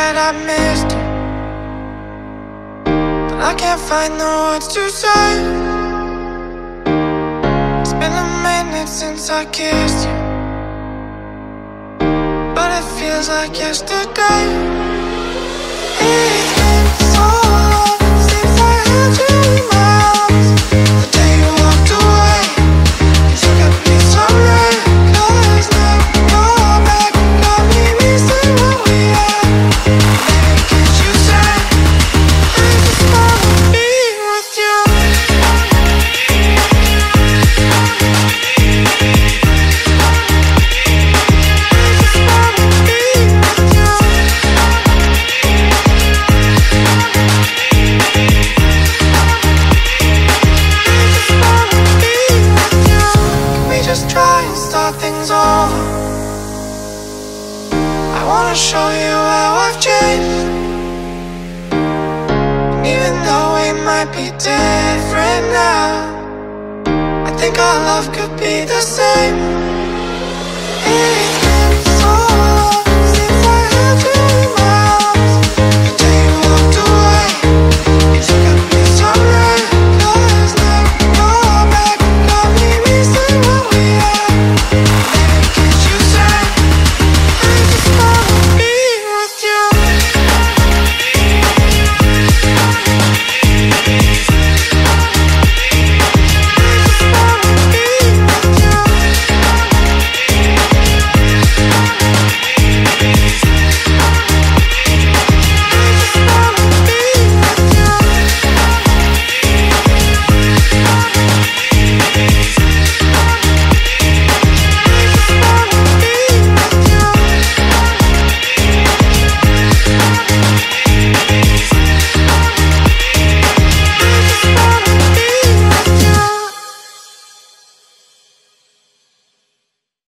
that I missed. But I can't find the words to say. It's been a minute since I kissed you. But it feels like yesterday. Just try and start things over? I wanna show you how I've changed And even though we might be different now I think our love could be the same